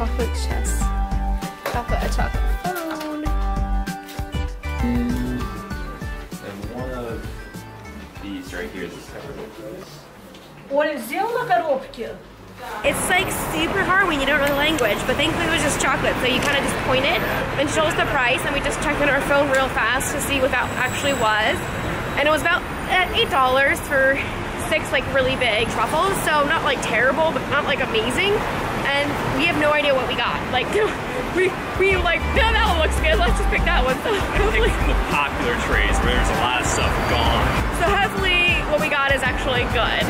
chocolate chess. Chocolate, a chocolate phone. Mm. And one of these right here is a separate Olhzinho na garopa It's like super hard when you don't know the language, but thankfully it was just chocolate, so you kind of just point it and show us the price, and we just checked on our phone real fast to see what that actually was. And it was about eh, $8 for six like really big truffles, so not like terrible, but not like amazing. And we have no idea what we got. Like, we, we like, yeah, that one looks good, let's just pick that one. So hopefully, the popular trays where there's a lot of stuff gone. so hopefully what we got is actually good.